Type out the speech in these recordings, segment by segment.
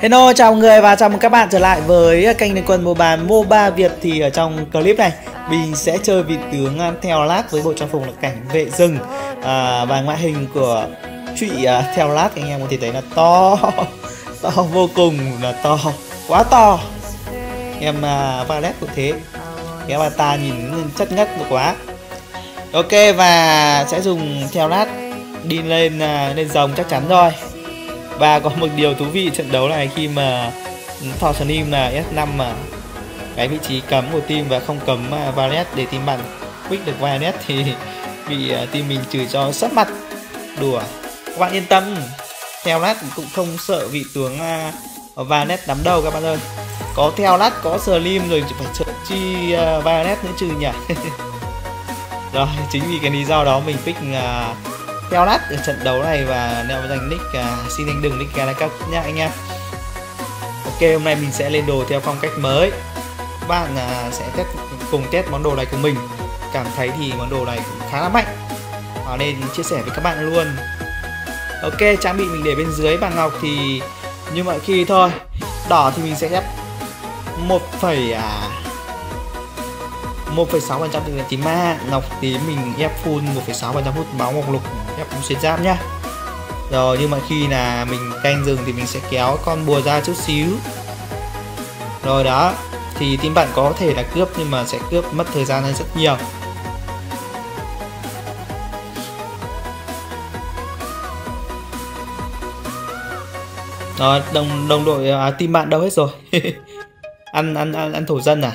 Hello chào mọi người và chào mừng các bạn trở lại với kênh Liên Quân Mobile MOBA Việt. Thì ở trong clip này mình sẽ chơi vị tướng à, theo lát với bộ trang phục là cảnh vệ rừng. À, Và ngoại hình của trụy uh, theo lát anh em có thể thấy là to To vô cùng là to Quá to. Em à, uh, Valet cũng thế. Cái avatar nhìn chất ngất quá. Ok và sẽ dùng theo lát đi lên uh, lên rồng chắc chắn rồi và có một điều thú vị trận đấu này khi mà Thor Slim là S5 mà cái vị trí cấm của team và không cấm à, uh, Valet để team bạn quick được Valet thì bị uh, team mình chửi cho sấp mặt. Đùa. Các bạn yên tâm. Theo lát cũng không sợ vị tướng à, uh, Valet đắm đầu các bạn ơi. Có theo lát có Slim rồi phải sợ chi uh, Valet nữa trừ nhỉ? Rồi chính vì cái lý do đó mình pick uh, theo lát ở trận đấu này và neo giành nick uh, xin anh đừng nick galaxy nhá anh em. Ok hôm nay mình sẽ lên đồ theo phong cách mới. Các bạn uh, sẽ test cùng test món đồ này của mình. Cảm thấy thì món đồ này cũng khá là mạnh. À, nên chia sẻ với các bạn luôn. Ok trang bị mình để bên dưới bằng ngọc thì như mọi khi thôi. Đỏ thì mình sẽ ép một phẩy à 1,6% từ tím ma. Ngọc tím mình ép full 1,6% hút máu ngọc lục cũng xuyên giáp nhá. Rồi nhưng mà khi là mình canh rừng thì mình sẽ kéo con bùa ra chút xíu. Rồi đó thì team bạn có thể là cướp nhưng mà sẽ cướp mất thời gian hơn rất nhiều. Rồi đồng đồng đội à, team bạn đâu hết rồi? Ăn ăn ăn ăn thổ dân à?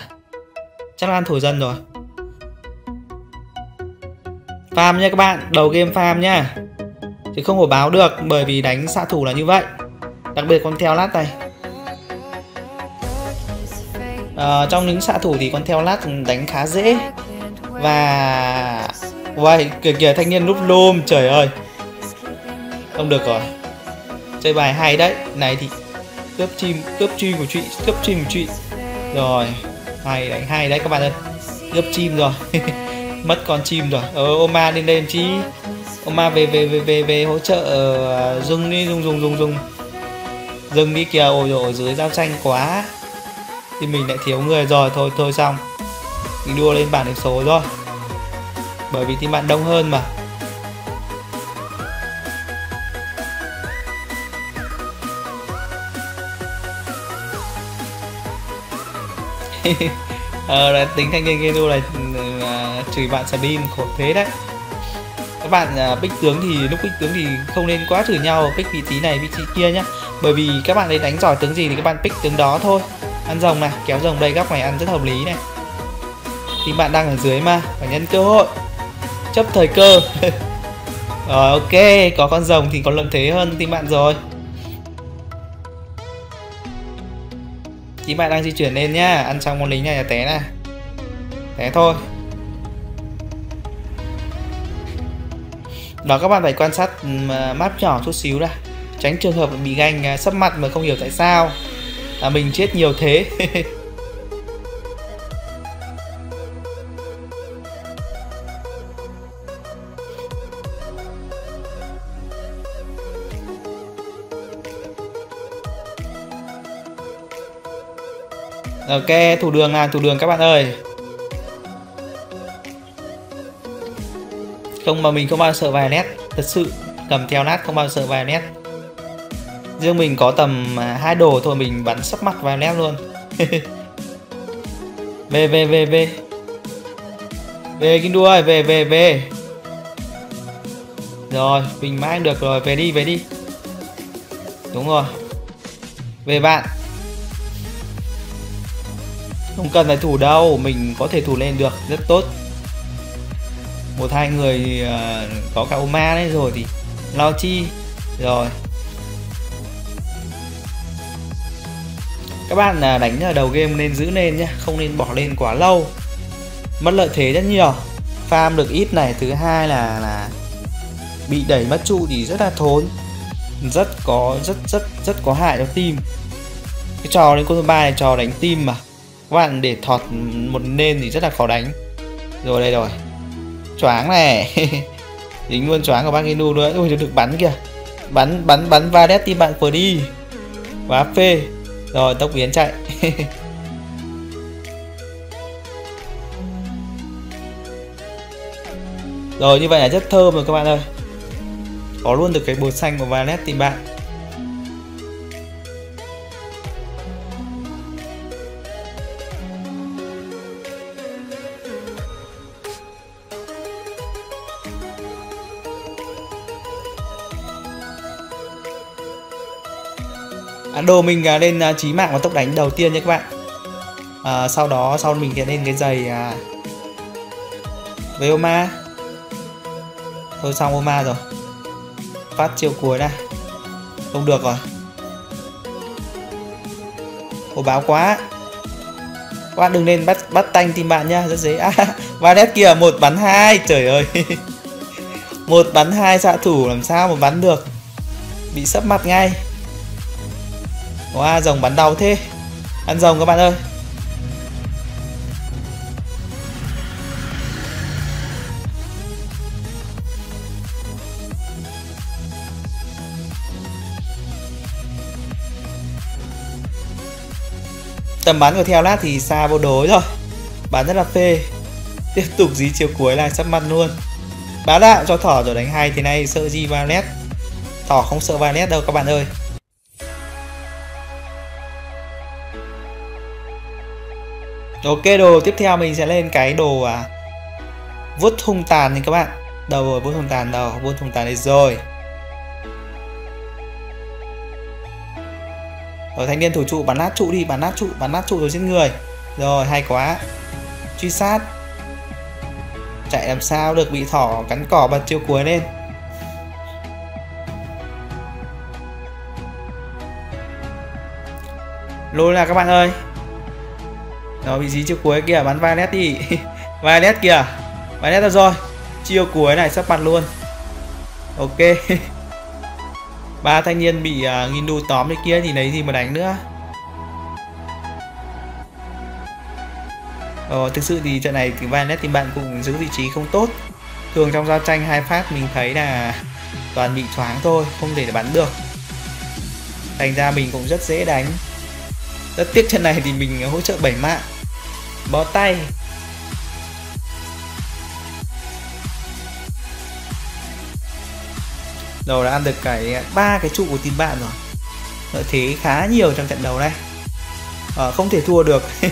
Chắc là ăn thổ dân rồi farm nha các bạn đầu game farm nha. Chứ không có báo được bởi vì đánh xạ thủ là như vậy. Đặc biệt con theo lát này. À, trong những xạ thủ thì con theo lát đánh khá dễ. Và Uầy, kìa kìa thanh niên núp lôm trời ơi. Không được rồi. Chơi bài hay đấy. Này thì cướp chim cướp chim của chị cướp chim của chị. Rồi hay đánh hay đấy các bạn ơi. Cướp chim rồi. mất con chim rồi. Ờ Oma lên đây chi Oma về về về về về hỗ trợ ờ, uh, dùng đi dùng dùng dùng dùng dừng đi kìa ôi rồi dưới giao tranh quá. Thì mình lại thiếu người rồi thôi thôi xong. Mình đua lên bảng điểm số rồi. Bởi vì thì bạn đông hơn mà. Ờ, tính thanh niên Genu là ừ, trừ bạn Sabin khổ thế đấy. Các bạn à, uh, pick tướng thì lúc pick tướng thì không nên quá chửi nhau pick vị trí này vị trí kia nhá. Bởi vì các bạn ấy đánh giỏi tướng gì thì các bạn pick tướng đó thôi. Ăn rồng này kéo rồng đây góc này ăn rất hợp lý này. Thì bạn đang ở dưới mà phải nhân cơ hội. Chấp thời cơ. Rồi ok có con rồng thì có lợi thế hơn team bạn rồi. Chí bạn đang di chuyển lên nhá Ăn xong con lính này là té nè Té thôi. Đó các bạn phải quan sát ừ, map nhỏ chút xíu đã. Tránh trường hợp bị ganh à, sấp mặt mà không hiểu tại sao. Là mình chết nhiều thế. Ok, thủ đường à, thủ đường các bạn ơi. Không mà mình không bao giờ sợ vài nét. Thật sự, cầm theo nát không bao giờ sợ vài nét. Riêng mình có tầm à, hai đồ thôi mình bắn sắp mặt vài nét luôn. Về, về, về, về. Về kinh đua ơi, về, về, về. Rồi, mình mãi được rồi, về đi, về đi. Đúng rồi. Về bạn. Không cần phải thủ đâu mình có thể thủ lên được rất tốt một hai người uh, có cả Oma đấy rồi thì lo chi. Rồi. Các bạn uh, đánh ở đầu game nên giữ lên nhé không nên bỏ lên quá lâu. Mất lợi thế rất nhiều. Farm được ít này thứ hai là là bị đẩy mất trụ thì rất là thốn. Rất có rất rất rất có hại cho team. Cái trò đến quân ba này trò đánh team mà. Các bạn để thọt một nên thì rất là khó đánh. Rồi đây rồi choáng này. Dính luôn choáng của bác Inu nữa. Ôi được bắn kìa. Bắn bắn bắn Vadet đét tim bạn vừa đi. Quá phê. Rồi, tốc biến chạy. Rồi, như vậy là rất thơm rồi các bạn ơi. Có luôn được cái bột xanh của Valet tìm bạn. Đồ mình à, lên à, trí mạng và tốc đánh đầu tiên nhé các bạn. À, sau đó sau mình sẽ lên cái giày à, với Oma. Thôi xong Oma rồi. Phát chiều cuối này không được rồi. Hồ báo quá. Các bạn đừng nên bắt bắt tanh tìm bạn nhá rất dễ. À, Valet kìa một bắn hai. Trời ơi. Một bắn hai xạ thủ làm sao mà bắn được? Bị sấp mặt ngay. Wow, rồng bắn đầu thế. Ăn rồng các bạn ơi. Tầm bắn của theo lát thì xa vô đối rồi. Bắn rất là phê. Tiếp tục dí chiều cuối là sắp mặt luôn. Bá đạo cho thỏ rồi đánh hai thế này sợ gì valet Thỏ không sợ valet đâu các bạn ơi. Ok đồ tiếp theo mình sẽ lên cái đồ à, vuốt hung tàn thì các bạn. Đâu rồi vuốt hung tàn đâu vuốt hung tàn đây rồi. Ở thanh niên thủ trụ bắn nát trụ đi bắn nát trụ bắn nát trụ rồi giết người. Rồi hay quá. Truy sát. Chạy làm sao được bị thỏ cắn cỏ bật chiêu cuối lên. Lôi là các bạn ơi. Đó vị trí chiều cuối kìa bắn violet đi. Violet kìa. Violet rồi. Chiều cuối này sắp mặt luôn. Ok. Ba thanh niên bị uh, nghìn đu tóm đấy kia thì lấy gì mà đánh nữa? Ờ, thực sự thì trận này thì Violet thì bạn cũng giữ vị trí không tốt. Thường trong giao tranh hai phát mình thấy là toàn bị thoáng thôi, không thể bắn được. Thành ra mình cũng rất dễ đánh. Rất tiếc trận này thì mình hỗ trợ 7 mạng bó tay. Đầu đã ăn được cái ba cái trụ của team bạn rồi. Lợi thế khá nhiều trong trận đấu này. À, Không thể thua được.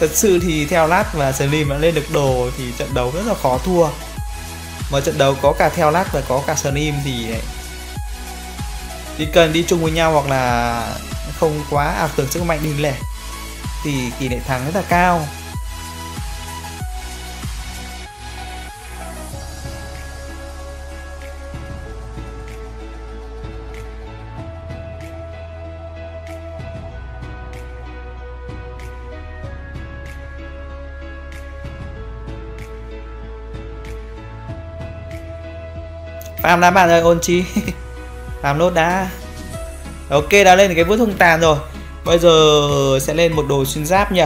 Thật sự thì theo lát và Slim đã lên được đồ thì trận đấu rất là khó thua. Mà trận đấu có cả theo lát và có cả Slim thì chỉ cần đi chung với nhau hoặc là không quá ảo tưởng sức mạnh đi lẻ thì tỷ lệ thắng rất là cao. Phạm đã bạn ơi, ôn chi. Phạm nốt đã. Ok, đã lên cái vút hung tàn rồi. Bây giờ sẽ lên một đồ xuyên giáp nhỉ?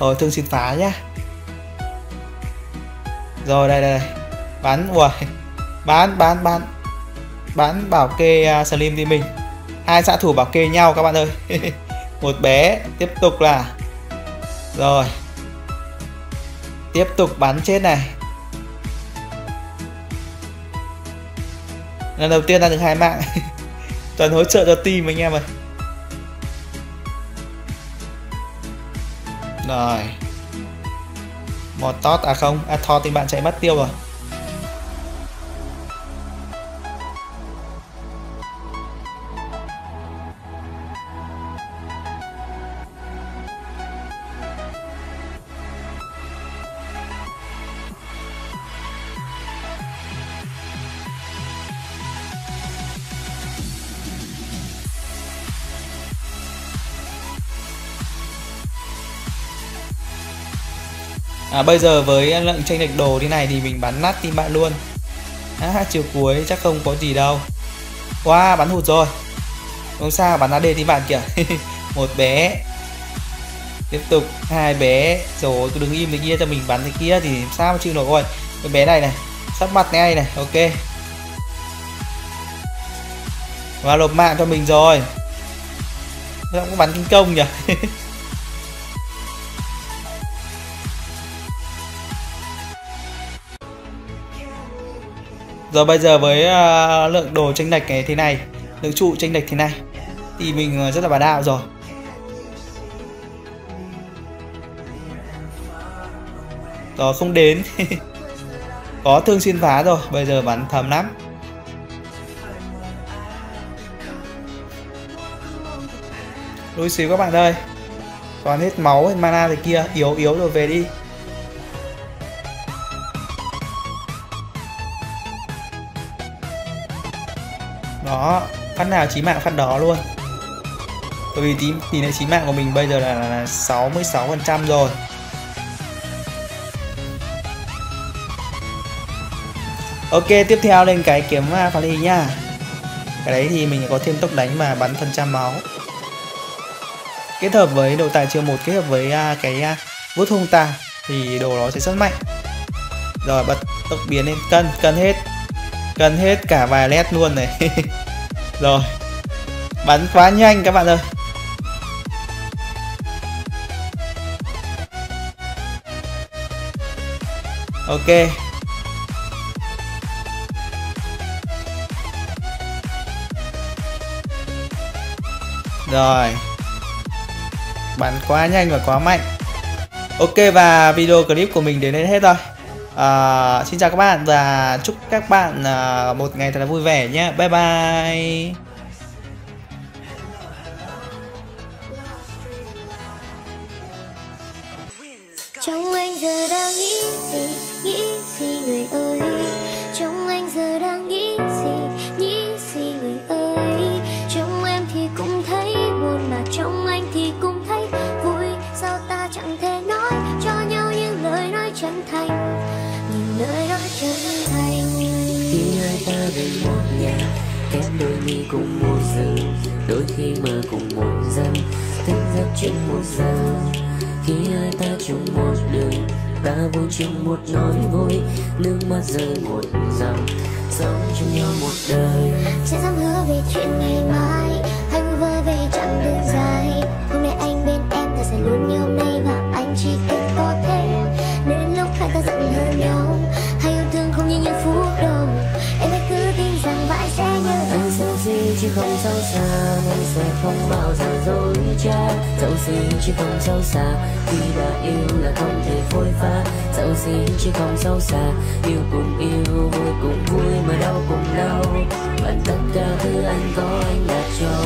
Rồi thương xuyên phá nhá. Rồi đây đây, đây. Bán Uầy Bán bán bán Bán bảo kê uh, Slim thì mình. Hai xã thủ bảo kê nhau các bạn ơi. Một bé Tiếp tục là. Rồi. Tiếp tục bắn chết này. Lần đầu tiên ra được hai mạng. Toàn hỗ trợ cho team anh em ơi. Rồi. Một tot à không À thò thì bạn chạy mất tiêu rồi. À, bây giờ với lượng tranh lệch đồ thế này thì mình bắn nát team bạn luôn. À, chiều cuối chắc không có gì đâu. Wow bắn hụt rồi. Không sao bắn AD team bạn kìa. Một bé. Tiếp tục hai bé. Rồi cứ đứng im cái kia cho mình bắn thế kia thì sao mà chịu nổi. Rồi cái bé này này sắp mặt ngay này ok. Và lộp mạng cho mình rồi. Sao có bắn kinh công nhỉ? Rồi bây giờ với uh, lượng đồ tranh lệch thế này Lượng trụ tranh lệch thế này Thì mình à, rất là bá đạo rồi. Rồi không đến. Có thương xuyên phá rồi Bây giờ bắn thầm lắm. Lùi xíu các bạn ơi. Còn hết máu hết mana thì kia Yếu yếu rồi về đi. Phát nào chí mạng phát đó luôn. Bởi vì tí, tỷ lệ chí mạng của mình bây giờ là, là 66% rồi. Ok tiếp theo lên cái kiếm à, phá ly nha. Cái đấy thì mình có thêm tốc đánh mà bắn phần trăm máu. Kết hợp với độ tài chiêu một kết hợp với uh, cái uh, vuốt hung tà thì đồ nó sẽ rất mạnh. Rồi bật tốc biến lên cân cân hết. Cân hết cả vài led luôn này. rồi. Bắn quá nhanh các bạn ơi. Ok. Rồi. Bắn quá nhanh và quá mạnh. Ok và video clip của mình đến đây hết rồi. Ờ, xin chào các bạn và chúc các bạn uh, một ngày thật là vui vẻ nhé. Bye bye. Trong anh giờ đang nghĩ kém đôi mi cùng một giờ đôi khi mơ cùng một giấc thức giấc chung một giờ, khi hai ta chung một đường, ta vui chung một nỗi vui. Nước mắt rơi một dòng, sống chung nhau một đời. Sẽ dám hứa về chuyện ngày mai anh vơi về chặng đường dài. Sẽ không bao giờ dối trá. Dẫu gì chứ không sâu xa, khi đã yêu là không thể phôi pha. Dẫu gì chứ không sâu xa, yêu cùng yêu, vui cùng vui, mà đau cùng đau. Và tất cả thứ anh có, anh đã cho.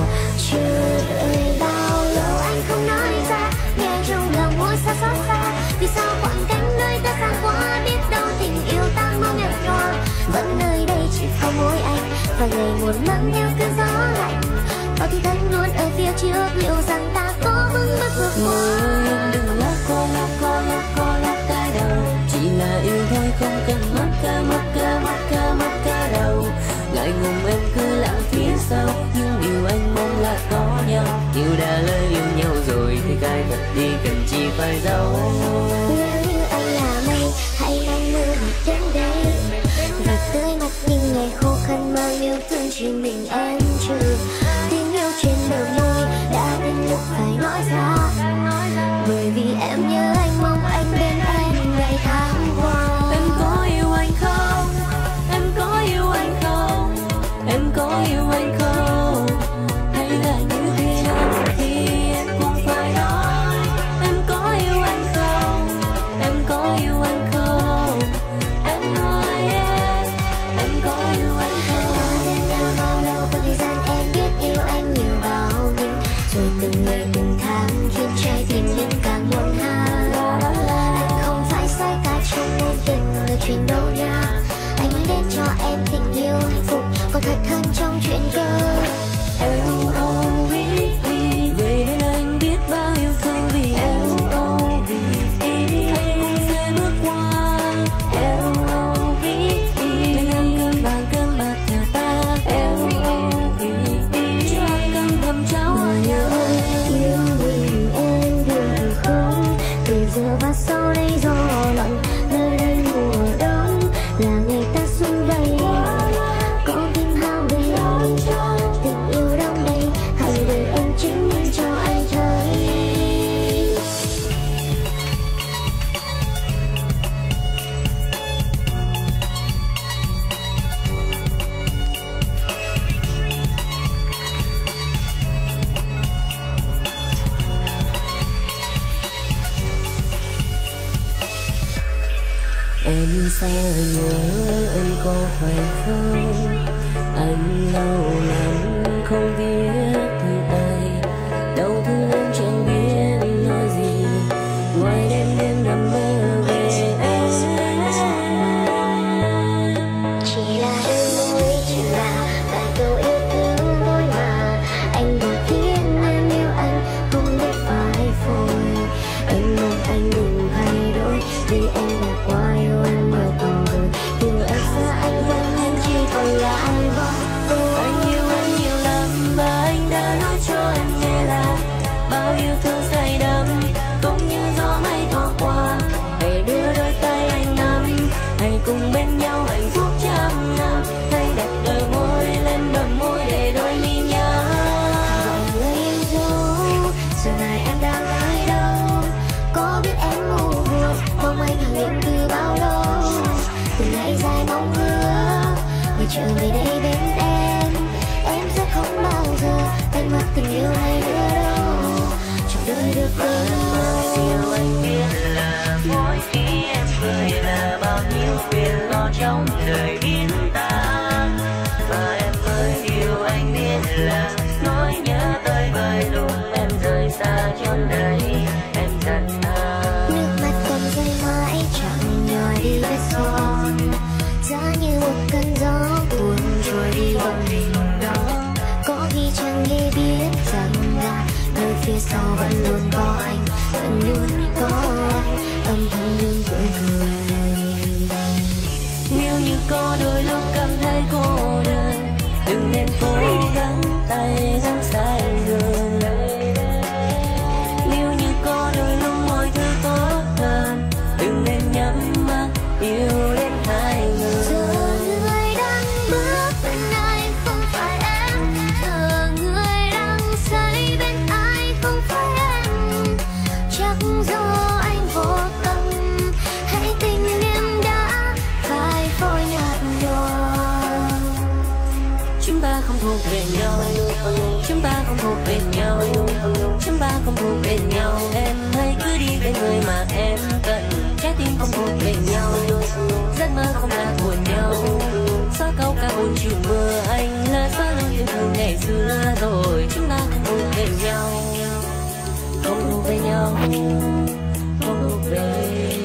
Chưa đợi bao lâu anh không nói ra, nghe trong lòng muốn xa xót xa. Vì sao khoảng cách nơi ta xa quá, biết đâu tình yêu ta mong nhạt nhòa vẫn nơi đây chỉ có mỗi anh, và ngày muốn nắng theo cơn gió lạnh bao thi thân luôn ở phía trước liệu rằng ta có vững bước vượt qua? Đừng lắc co lắc co lắc co lắc cái đầu. Chỉ là yêu thôi không cần mất ca mất ca mất ca mất ca đầu. Ngại ngùng em cứ lặng phía sau nhưng điều anh mong là có nhau. Yêu đã lỡ yêu nhau rồi thì cai thật đi cần chi phải giấu. Nếu như anh là mây hãy anh mưa đến đây. Và tươi mặt những ngày khô khăn mang yêu thương chỉ mình em trừ anh đến cho em tình yêu hạnh phúc. Còn thật hơn trong chuyện cơ. Em ngày dài mong hứa. Người trở về đây bên em. Em sẽ không bao giờ tan mất tình yêu này nữa đâu. Trong đời được bao nhiêu anh biết là mỗi khi em cười là bao nhiêu phiền lo trong đời biến luôn có anh âm thầm luôn tươi cười nếu như có đôi lúc cảm thấy cô đơn đừng nên cố gắng tay chúng ta không thuộc về nhau. Chúng ta không thuộc về nhau. Em hãy cứ đi bên người mà em cần. Trái tim không thuộc về nhau. Giấc mơ không là của nhau. Xóa câu ca buồn chịu mưa. Anh là xóa lưu yêu thương ngày xưa rồi. Chúng ta không thuộc về nhau. Không thuộc về nhau. Không thuộc về